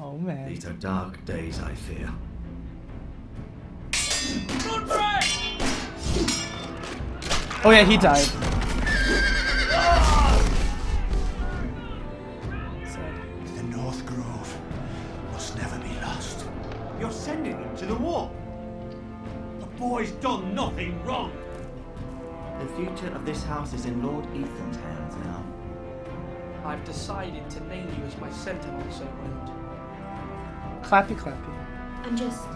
Oh man. These are dark days, I fear. Oh yeah, he died. The North Grove must never be lost. You're sending them to the war. The boy's done nothing wrong. The future of this house is in Lord Ethan's hands now. I've decided to name you as my sentinel, Sir Root. Clappy clappy. I'm just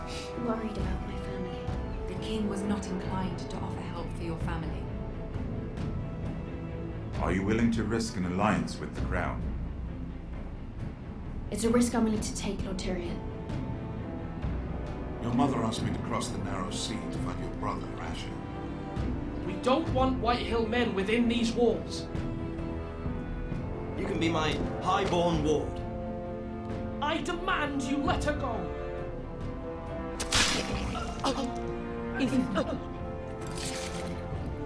worried about my family. The king was not inclined to offer help for your family. Are you willing to risk an alliance with the crown? It's a risk I'm willing to take, Lord Tyrion. Your mother asked me to cross the narrow sea to find your brother, Asher. We don't want Whitehill men within these walls. You can be my highborn ward. I demand you let her go.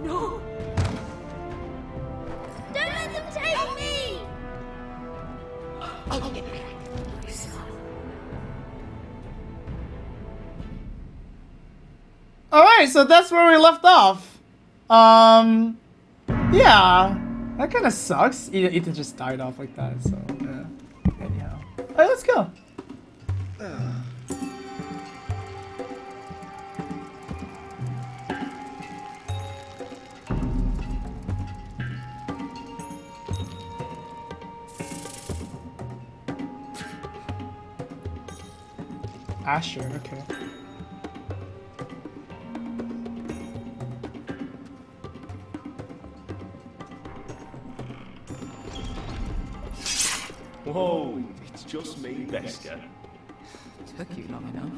No! Don't let them take me! Alright, so that's where we left off. Um, yeah, that kind of sucks. Ethan, Ethan just died off like that, so Alright, let's go. Asher, okay. Whoa, just me, Beskha. Took you long enough.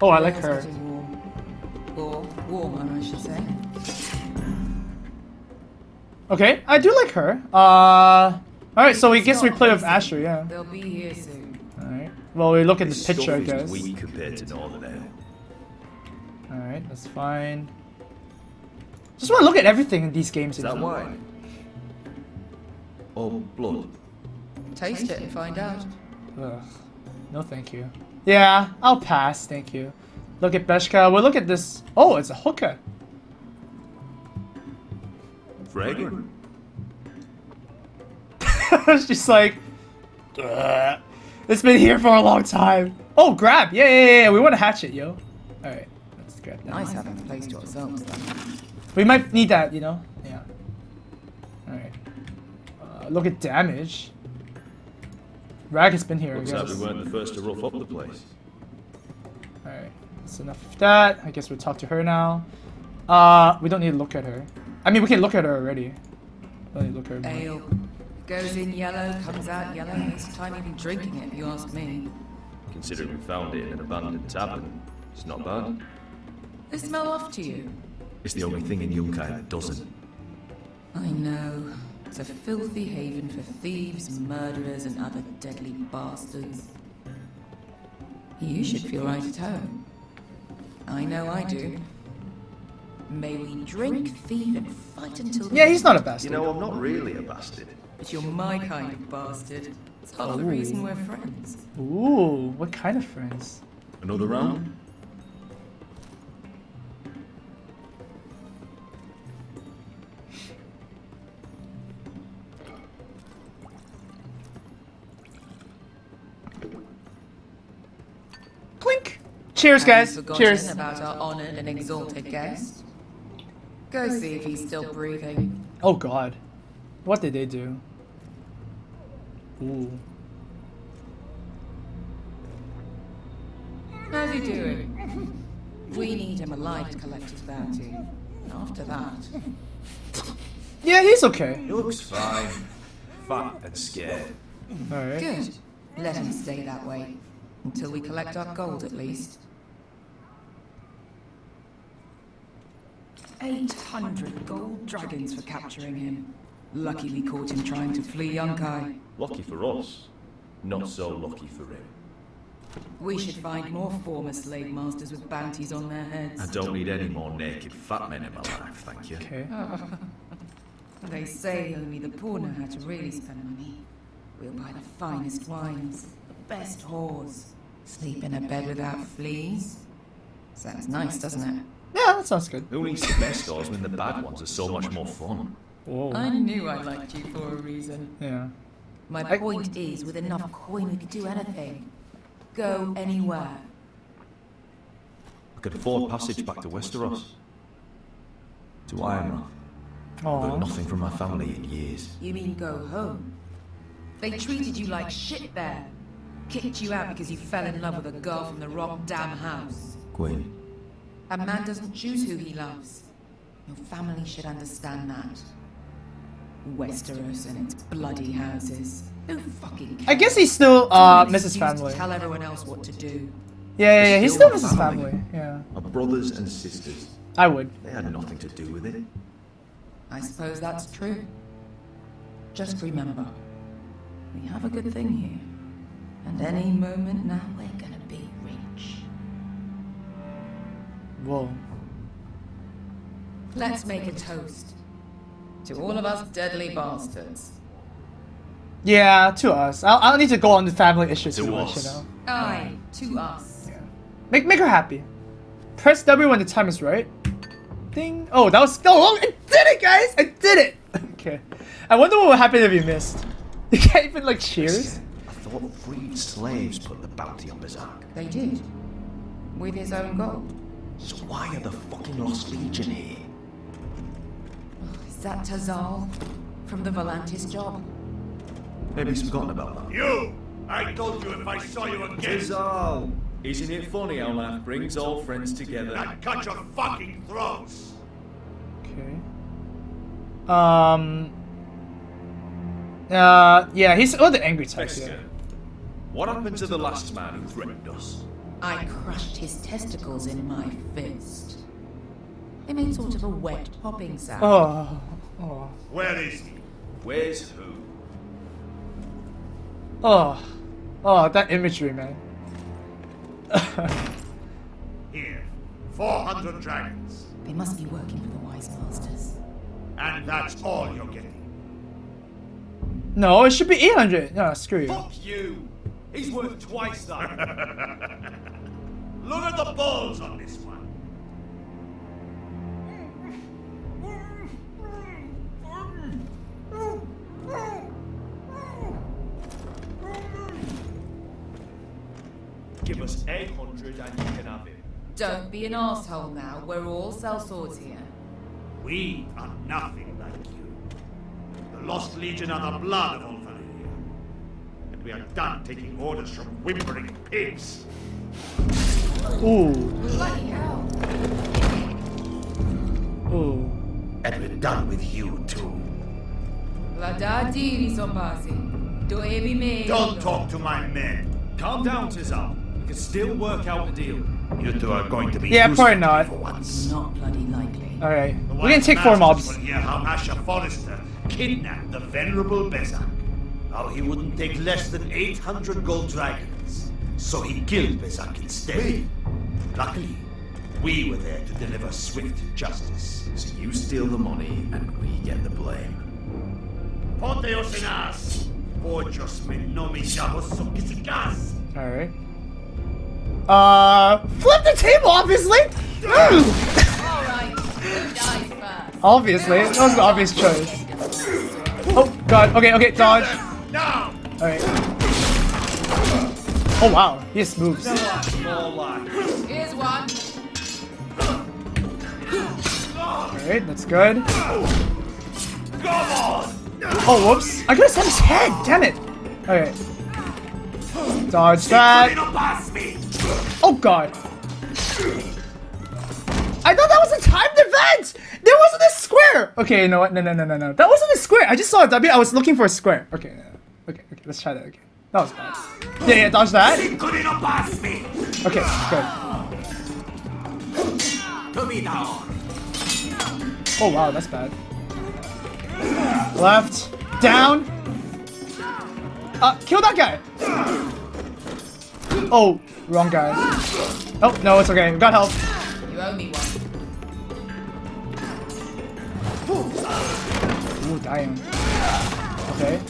Oh, I like her. warm. Or warmer, I should say. Okay, I do like her. Uh, alright, so we guess we play with listen. Asher, yeah. They'll be here soon. Alright. Well, we look at the This picture, I stuff is guess. weak compared to Northern Ale. Alright, that's fine. Just want to look at everything in these games. Is you that know? wine? Or blood? Taste it and find out. Ugh. No, thank you. Yeah, I'll pass, thank you. Look at Beskha. Well, look at this. Oh, it's a hookah. Fragrant. She's like, "Ugh. it's been here for a long time. Oh, grab. Yeah, yeah, yeah. yeah. We want to hatch it, yo. Alright, let's grab that. Nice having the place to ourselves, then. We might need that, you know? Yeah. Alright. Uh, look at damage. Rag has been here, I Looks like we weren't the first to rough up the place. Alright, that's enough of that. I guess we'll talk to her now. Uh, we don't need to look at her. I mean, we can look at her already. Don't need to look at her. more. Ale. Goes in yellow, comes out yellow. Waste time even drinking it, if you ask me. Considering we found it in an abandoned tavern, it's not bad. They smell off to you. It's the only thing in Yunkai that doesn't. I know. It's a filthy haven for thieves, murderers, and other deadly bastards. You should feel right at home. I know I do. May we drink, thieve, and fight until. Yeah, he's not a bastard. You know, I'm not really a bastard. But you're my kind of bastard. It's half the reason we're friends. Ooh, what kind of friends? Another round? Cheers, guys. Cheers. about our honored and exalted guest. Go see if he's still breathing. Oh, God. What did they do? Ooh. How's he doing? We need him alive to collect his bounty. After that, Yeah, he's okay. He looks fine. Fat and scared. Alright. good. Let him stay that way. Until we collect our gold, at least. 800 gold dragons for capturing him. Lucky we caught him trying to flee Yunkai. Lucky for us. Not so lucky for him. We should find more former slave masters with bounties on their heads. I don't need any more naked fat men in my life, thank you. Okay. They say only the poor know how to really spend money. We'll buy the finest wines, the best whores. Sleep in a bed without fleas. Sounds nice, doesn't it? Yeah, that sounds good. Who needs the best doors when the bad ones are so much more fun? Whoa. I knew I liked you for a reason. Yeah. My I- point is, with enough coin, we could do anything. Go anywhere. I could afford passage back to Westeros. To Ironrath. I've Aw. heard nothing from my family in years. You mean go home? They treated you like shit there. Kicked you out because you fell in love with a girl from the Rock damn house. Queen, A man doesn't choose who he loves. Your family should understand that. Westeros and its bloody houses. Who fucking cares? I guess he's still uh It's an misses excuse to family. Tell everyone else what to do. Yeah, yeah, yeah. he's still Mrs. family. Yeah. my brothers and sisters, I would. they had nothing to do with it. I suppose that's true. Just remember, we have a good thing here. And any moment now, we're Whoa. Let's make a toast. To all of us deadly bastards. Yeah, to us. I'll, I'll need to go on the family issues To too much, us. you know. Aye, to us. Yeah. Make make her happy. Press W when the time is right. Ding. Oh, that was. Oh, I did it, guys! I did it! Okay. I wonder what would happen if you missed. You can't even, like, cheers? I thought freed slaves put the bounty on Berserk. They did. With his own gold. So why are the fucking Lost Legion here? Is that Tazal? From the Volantis job? Maybe he's forgotten about that. You! I told you if I saw you again, Tazal! Isn't it funny how life brings all friends together? I'd cut your fucking throats! Okay. Um. Uh, yeah, he's oh the angry type. Yeah. What happened to the last man who threatened us? I crushed his testicles in my fist. They made sort of a wet popping sound. Oh, oh, Where is he? Where's who? oh, oh, that imagery, man. Here. 400 dragons. They must be working for the Wise Masters. And that's all you're getting. no, it should be 800. No, screw you. Fuck you! He's worth twice that. Look at the balls on this one. Give us 800 and you can have him. Don't be an asshole now. We're all sellswords here. We are nothing like you. The Lost Legion are the blood of all Valyria. And we are done taking orders from whimpering pigs. Ooh, Bloody hell. ooh. And we're done with you too. Vladadi Risombasi. Do ebi me. Don't talk to my men. Calm down, Tazal. We can still work out a deal. You two are going to be Yeah, probably not. for once. Not bloody likely. All right, we're gonna take four Masters mobs. Will hear how Asher Forrester kidnapped the venerable Bezzaq. How he wouldn't take less than 800 gold dragons. So he killed Bezzaq instead. Luckily, we were there to deliver swift justice. So you steal the money and we get the blame. Ponteos en as! Pojos me nomi javos sokisikas! All right. Uh, flip the table, obviously. Alright, who dies first? Obviously, that was the obvious choice. Oh god. Okay, okay, dodge. Now! All right. Oh wow, he has moves. Here's one. All right, that's good. Oh whoops! I could have his head. Damn it. Okay. Dodge that. Put it past me! Oh god. I thought that was a timed event! There wasn't a square! Okay, you know what? No, no, no, no, no. That wasn't a square! I just saw a W. I was looking for a square. Okay. Okay, okay. Let's try that again. That was bad. Yeah, yeah, dodge that. Put it past me! Okay, good. To me now! Oh wow, that's bad. Left. Down. Uh, kill that guy! Oh, wrong guy. Oh, no, it's okay. We got help. You owe me one. Ooh, dying. Okay.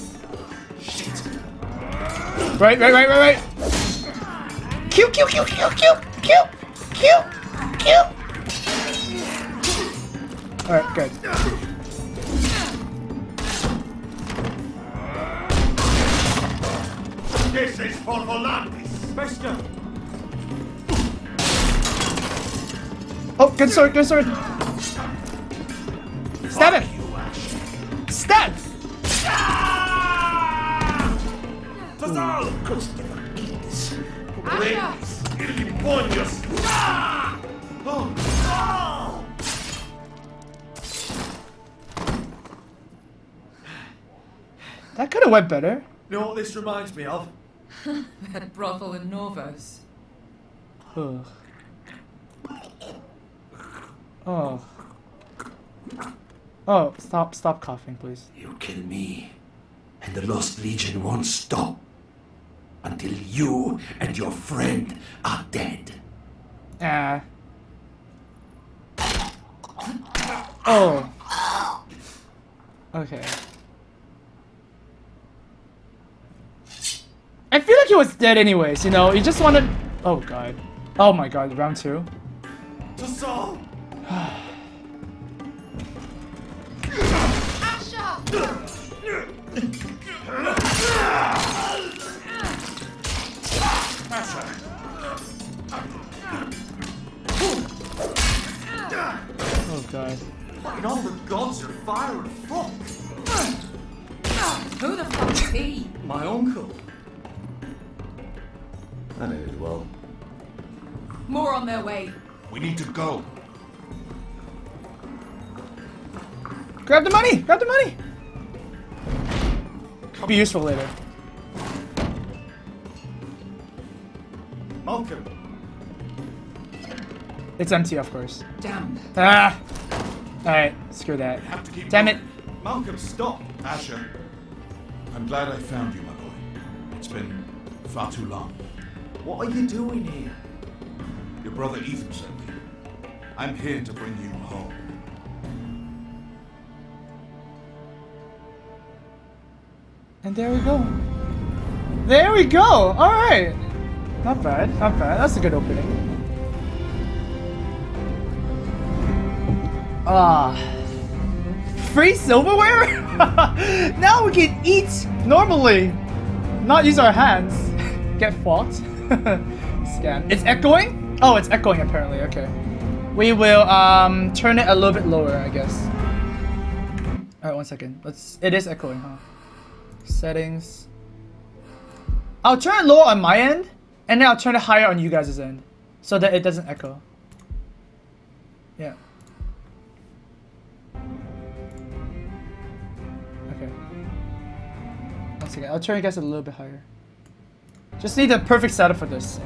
Right, right, right, right, right. Q, Q, Q, Q, Q, Q, Q, Q. Alright, good. This is for Volantis. Bester! Oh, good sword, good sword. Stab him! You Stab! Tazal! Christopher Keys. Brains. Ah! Oh. Oh! That could have went better. You know what this reminds me of? That brothel in Norvos. Ugh. Oh. Oh, stop, stop coughing, please. You kill me, and the Lost Legion won't stop until you and your friend are dead. Ah. Oh. Okay. I feel like he was dead anyways, you know? He just wanted... Oh god. Oh my god, round two. To Tazal! Oh god. Fucking all the gods are fire and fuck! Who the fuck is he? My uncle. I knew it well. More on their way. We need to go. Grab the money! Grab the money! Be useful later. Malcolm! It's empty, of course. Damn. Ah! Alright, screw that. Have to keep Damn it. Malcolm, stop! Asher, I'm glad I found you, my boy. It's been far too long. What are you doing here? Your brother Ethan sent me. I'm here to bring you home. And there we go. There we go! Alright! Not bad, not bad. That's a good opening. Ah. Free silverware? now we can eat normally. Not use our hands. Get fought. Scan. It's echoing? Oh, it's echoing apparently. Okay. We will um turn it a little bit lower, I guess. Alright, one second. Let's it is echoing, huh? Settings. I'll turn it low on my end, and then I'll turn it higher on you guys' end, so that it doesn't echo. Yeah. Okay. One second. I'll turn you guys a little bit higher. Just need the perfect setup for this.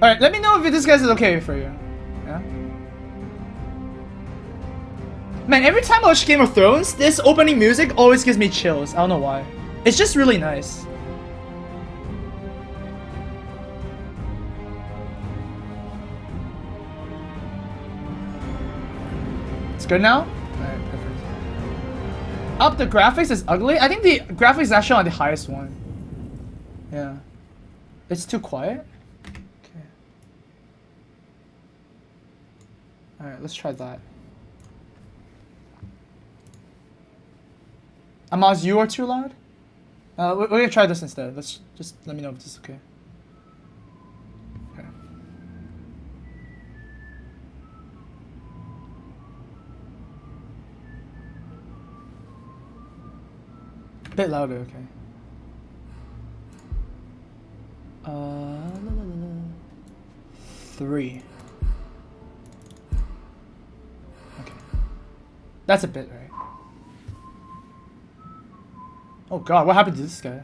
All right. Let me know if this guys is okay for you. Yeah. Man, every time I watch Game of Thrones, this opening music always gives me chills. I don't know why. It's just really nice. It's good now? Up, the graphics is ugly? I think the graphics is actually on the highest one. Yeah. It's too quiet? Okay. Alright, let's try that. Amaz, you are too loud? Uh, we- we're gonna try this instead. Let's just let me know if this is okay. Okay. Bit louder, okay. Uh, la, la, la. three. Okay, that's a bit right. Oh god, what happened to this guy?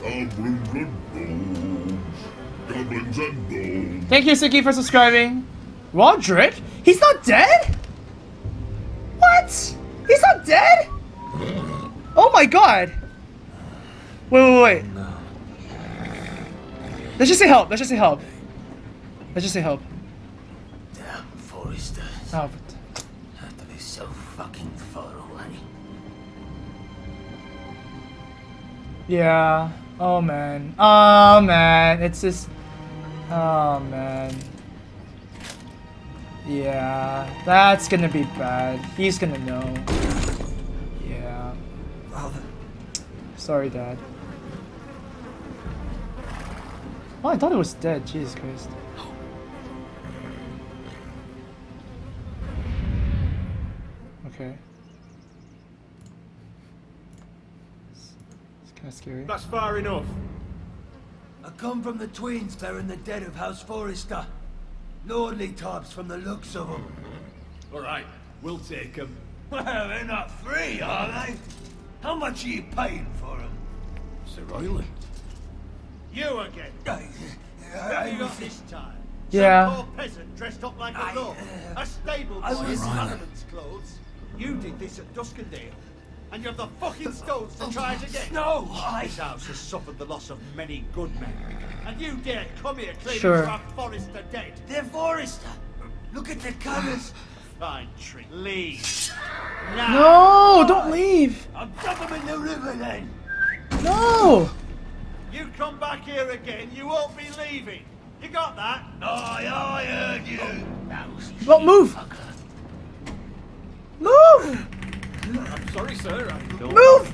Goblins and gnomes. Goblins and gnomes. Thank you, Suki, for subscribing. Roderick? He's not dead? What? He's not dead? Oh my god. Wait, wait, wait. Let's just say help. Let's just say help. Let's just say help. Damn, Forrester. Oh, ah, Have to be so fucking far away. yeah. Oh man. Oh man. It's just. Oh man. Yeah. That's gonna be bad. He's gonna know. Yeah. Father. Sorry, Dad. Oh, I thought it was dead. Jesus Christ. Okay. It's, it's kind of scary. That's far enough. I come from the twins bearing the dead of House Forrester. Lordly types from the looks of them. All right, we'll take them. Well, they're not free, are they? How much are you paying for them? Sir Royland. You again. What have you got this time? Yeah. Some poor peasant dressed up like a lord. Uh, a stable boy I in was- clothes. You did this at Duskendale. And you have the fucking stones to oh, try it again. No, I- This house has suffered the loss of many good men. And you dare come here claiming Sure. to have Forrester dead. They're Forrester. Look at the colours. Fine trick. Leave. Now. No! Don't leave! I'll dump them in the river then. No! You come back here again, you won't be leaving. You got that? Aye, I heard you. Well, move! Move! I'm sorry, sir. I don't... Move!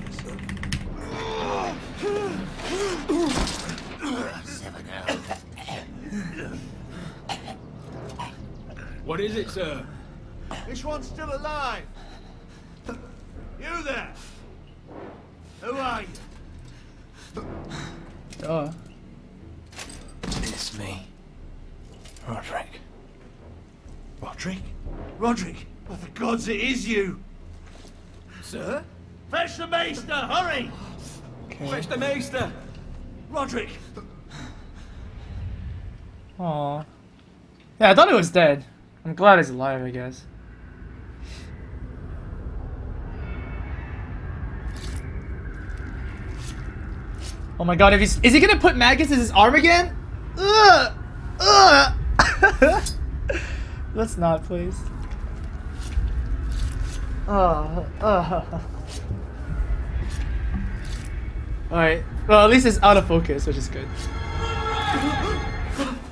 What is it, sir? This one's still alive. You there? Who are you? Duh. It's me. Roderick. Roderick? Roderick! Oh, the God's it is you. Sir? Fetch the maester, hurry! Fetch the maester! Roderick! Aw. Yeah, I thought he was dead. I'm glad he's alive, I guess. Oh my god, if he's is he gonna put Magus in his arm again? Ugh! Ugh! Let's not, please. Oh, uh. Alright. Well, at least it's out of focus, which is good.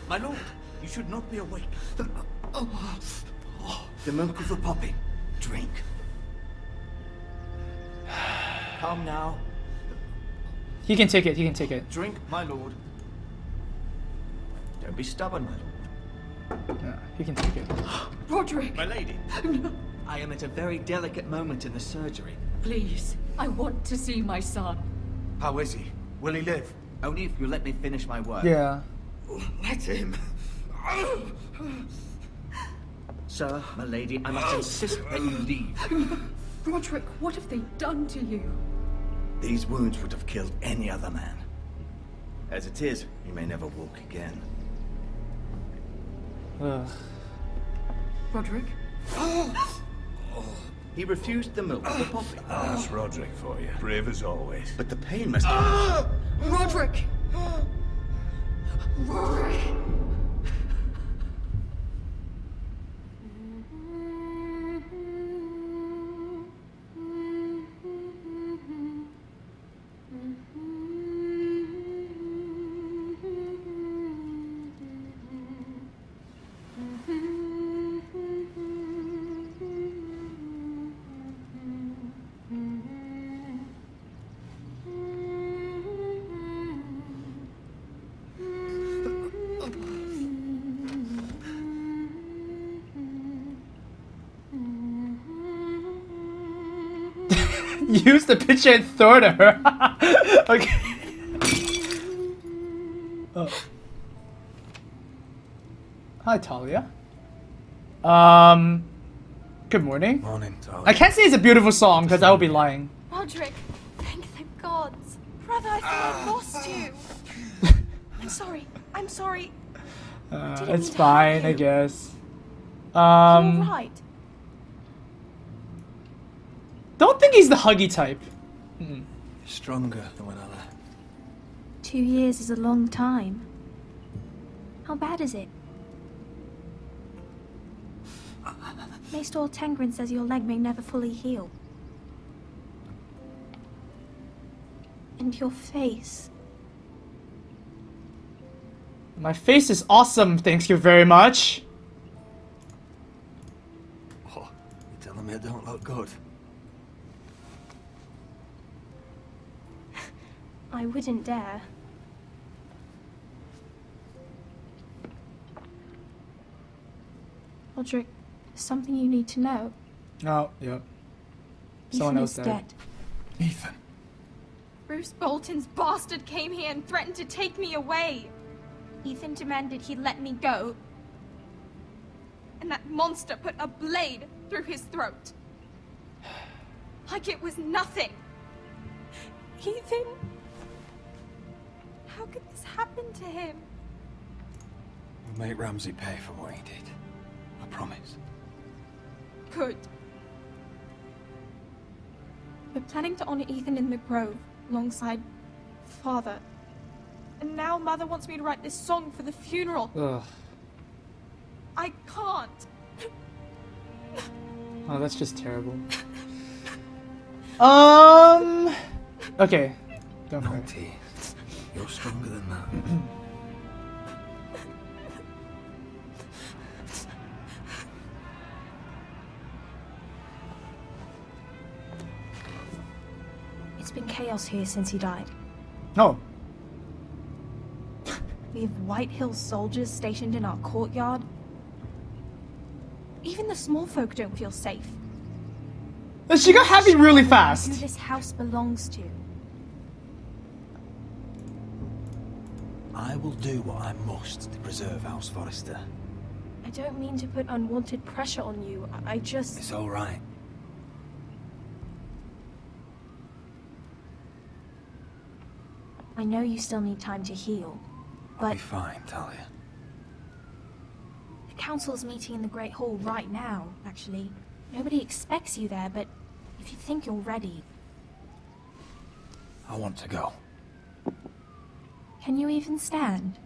My lord, you should not be awake. The milk of the poppy. Drink. Come now. He can take it, he can take it. Drink, my lord. Don't be stubborn, my lord. Yeah, he can take it. Roderick! My lady. I am at a very delicate moment in the surgery. Please, I want to see my son. How is he? Will he live? Only if you let me finish my work. Yeah. Let him. Sir, my lady, I must insist that you leave. Roderick, what have they done to you? These wounds would have killed any other man. As it is, he may never walk again. Ugh. Roderick? He refused the milk of the poppy. That's Roderick for you. Brave as always. But the pain must Roderick! Roderick! Use the picture and throw it at her. okay. Oh. Hi, Talia. Um. Good morning. Morning, Talia. I can't say it's a beautiful song because I would be lying. Roderick, thank the gods. Brother, I thought I'd lost you. I'm sorry. I'm sorry. Uh, it's fine, I guess. Um, You're right. Don't think he's the huggy type. Mm-mm. Stronger than when I left. Two years is a long time. How bad is it? Maester Ortengryn says your leg may never fully heal. And your face. My face is awesome, thank you very much. Oh, you telling me I don't look good? I wouldn't dare. Roderick, something you need to know. Oh, yep. Someone Ethan else is died. dead. Ethan. Roose Bolton's bastard came here and threatened to take me away. Ethan demanded he let me go. And that monster put a blade through his throat. Like it was nothing. Ethan. How could to him? We'll make Ramsay pay for what he did. I promise. Good. We're planning to honor Ethan in the grove alongside father. And now mother wants me to write this song for the funeral. Ugh. I can't. Oh, that's just terrible. Um. Okay. Don't No cry. tears. You're stronger than that. It's been chaos here since he died. No. We have Whitehill soldiers stationed in our courtyard. Even the small folk don't feel safe. She got happy really Who fast. this house belongs to. I will do what I must to preserve House Forrester. I don't mean to put unwanted pressure on you. I- just. It's all right. I know you still need time to heal, I'll but be fine, Talia. the council's meeting in the Great Hall right now, actually. Nobody expects you there, but if you think you're ready, I want to go. Can you even stand?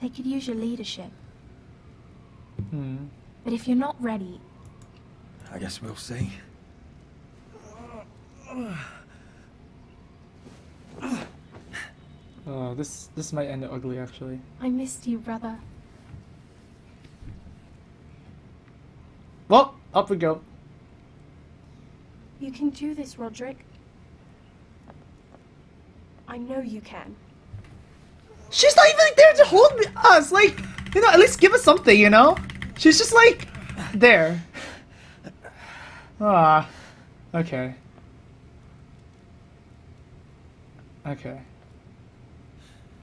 They could use your leadership, Hmm. but if you're not ready, I guess we'll see. Oh, this this might end ugly actually. I missed you, brother. Well, up we go. You can do this, Roderick. I know you can. She's not even like, there to hold me, us. Like, you know, at least give us something. You know. She's just like there. Ah. Okay. Okay.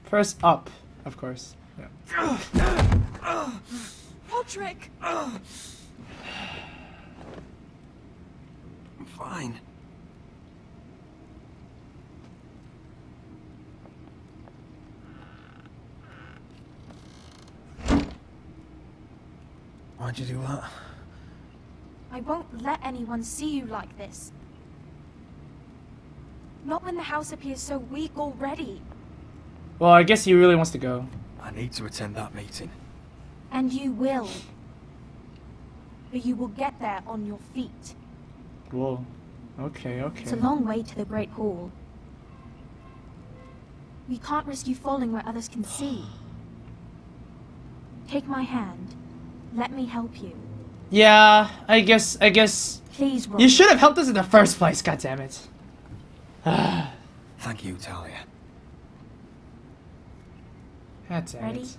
First up, of course. Yeah. Roderick! I'm fine. Why'd you do that? I won't let anyone see you like this. Not when the house appears so weak already. Well, I guess he really wants to go. I need to attend that meeting. And you will. But you will get there on your feet. Whoa. Okay. Okay. It's a long way to the Great Hall. We can't risk you falling where others can see. Take my hand. Let me help you. Yeah. I guess. I guess. Please, You should have helped us in the first place. God damn it. Thank you, Talia. God damn Ready? it.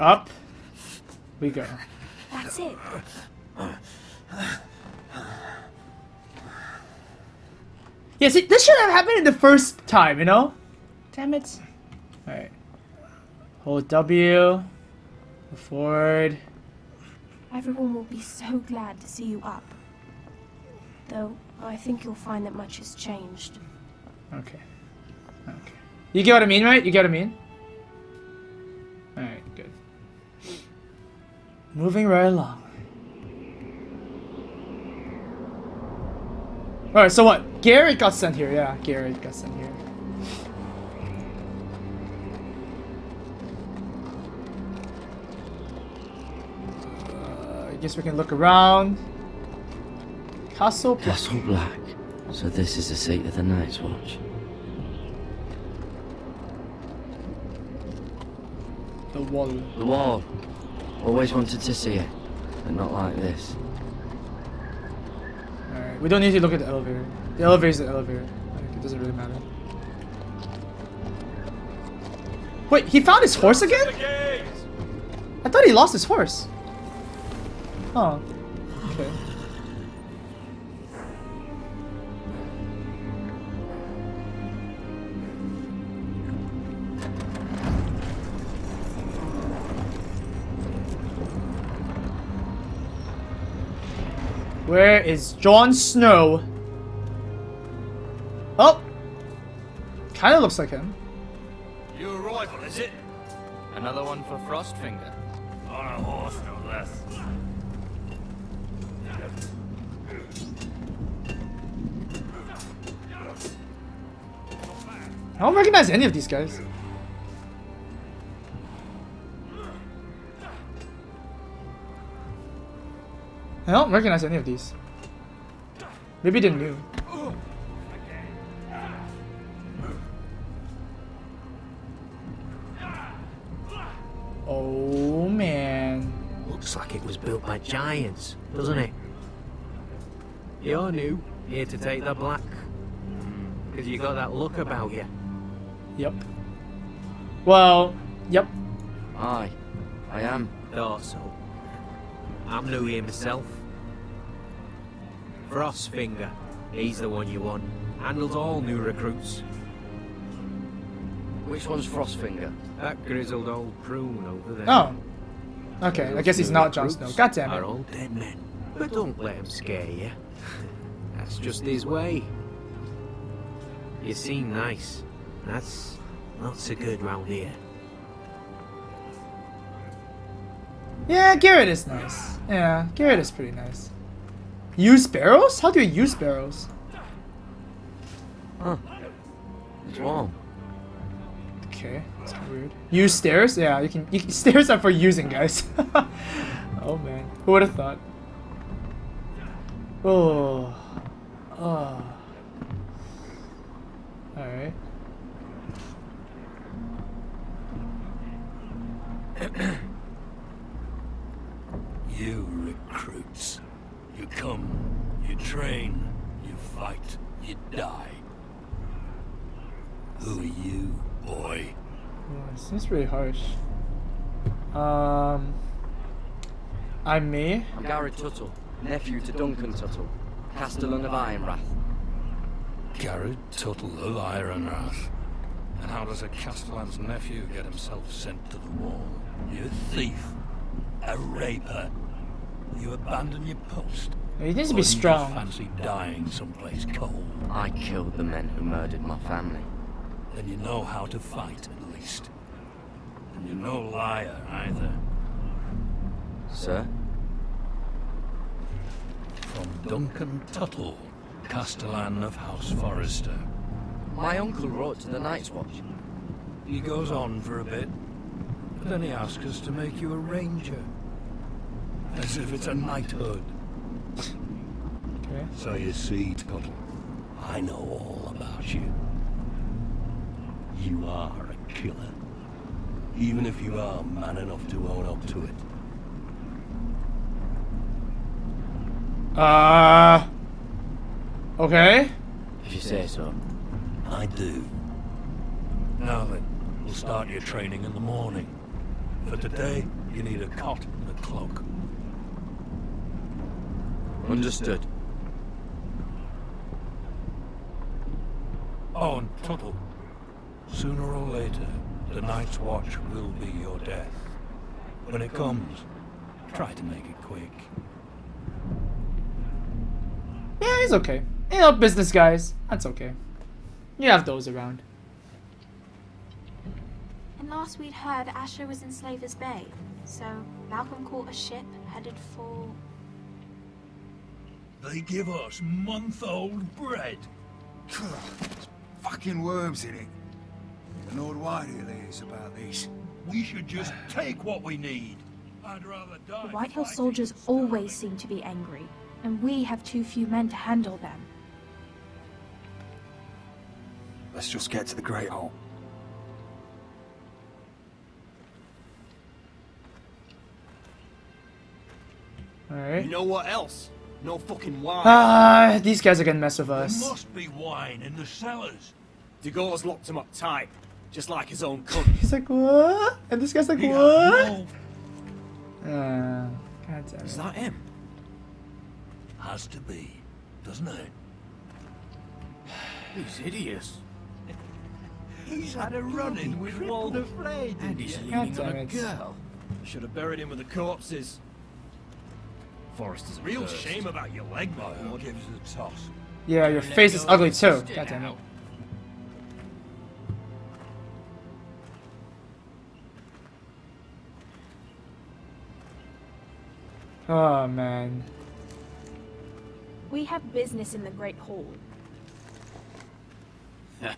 Up. We go. That's it. Yeah, see, this should have happened in the first time, you know? Damn it. Alright. Hold W. Forward. Everyone will be so glad to see you up. Though, I think you'll find that much has changed. Okay. Okay. You get what I mean, right? You get what I mean? Alright, good. Moving right along. Alright, so what? Gared got sent here. Yeah, Gared got sent here. Guess we can look around. Castle Black. Castle Black. So this is the seat of the Night's Watch. The wall. The wall. Always wanted to see it, but not like this. Alright, we don't need to look at the elevator. The elevator is the elevator. Like, it doesn't really matter. Wait, he found his horse again? I thought he lost his horse. Oh. Okay. Where is Jon Snow? Oh! Kinda looks like him. Your rifle, is it? Another one for Frostfinger. On a horse, no less. I don't recognize any of these guys. I don't recognize any of these. Maybe they're new. Oh man. Looks like it was built by giants, doesn't it? You're new, here to take the black. Because you got that look about you. Yep. Well, yep. Aye, I am. Thought so. I'm new here myself. Frostfinger, he's the one you want. Handles all new recruits. Which one's Frostfinger? That grizzled old prune over there. Oh. Okay, I guess he's not Jon Snow. God damn it. Are all dead men. But don't let him scare you. That's just his way. You seem nice. That's not so good round here. Yeah, Gared is nice. Yeah, Gared is pretty nice. Use barrels? How do you use barrels? Huh. It's warm. Okay, that's weird. Use stairs? Yeah, you can, you can. Stairs are for using, guys. oh man, who would have thought? Oh, oh. All You recruits. You come, you train, you fight, you die. Who are you, boy? Yeah, it seems pretty harsh. Um, I'm me. I'm Gared Tuttle, nephew to Duncan Tuttle, Castellan of Ironrath. Gared Tuttle of Ironrath. And how does a Castellan's nephew get himself sent to the wall? You a thief, a raper. You abandon your post. He needs to Or be strong. fancy dying someplace cold. I killed the men who murdered my family. Then you know how to fight, at least. And you're no liar, either. Sir? From Duncan Tuttle, Castellan of House Forrester. My uncle wrote to the Night's Watch. He goes on for a bit, but then he asks us to make you a ranger. As if it's a knighthood. Okay. So you see, Tuttle, I know all about you. You are a killer. Even if you are man enough to own up to it. Uh. Okay. If you say so. I do. Now then, we'll start your training in the morning. For today, you need a cot and a cloak. Understood. Oh, and Tuttle. Sooner or later, the Night's Watch will be your death. When it comes, try to make it quick. Yeah, he's okay. You know, business guys. That's okay. You have those around. And last we'd heard, Asher was in Slaver's Bay. So Malcolm caught a ship headed for. They give us month-old bread. Fucking worms in it. The Lord Whitehill is about this. We should just take what we need. I'd rather die. The Whitehill soldiers always seem to be angry, and we have too few men to handle them. Let's just get to the Great Hall. Alright. You know what else? No fucking wine. Ah, these guys are gonna mess with us. There must be wine in the cellars. Dagor's locked him up tight, just like his own cunt. He's like, what? And this guy's like, He what? no- Uh, God damn Is it. that him? Has to be, doesn't it? He's hideous. He's had a run-in with Walder Flade. And he's leaning on a it. girl. Should have buried him with the corpses. Forrester's a real First. shame about your leg, my I'll lord. give you toss. Yeah, your face is ugly too. God damn it. Oh man. We have business in the Great Hall.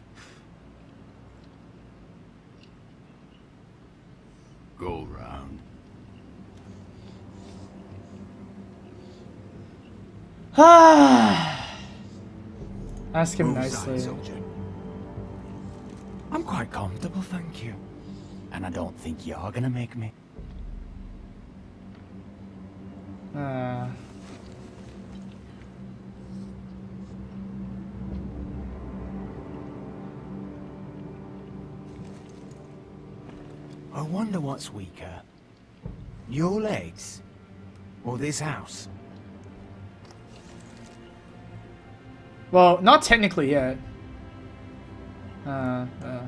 Go round. Ask him nicely. I'm quite comfortable, thank you. And I don't think you're gonna make me. Uh, I wonder what's weaker. Your legs? Or this house? Well, not technically yet. Uh, uh.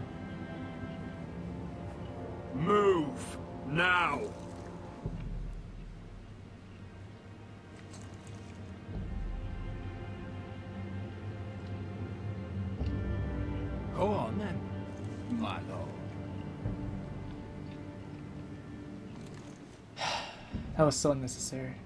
Move! Now! Go on then, my lord. That was so unnecessary.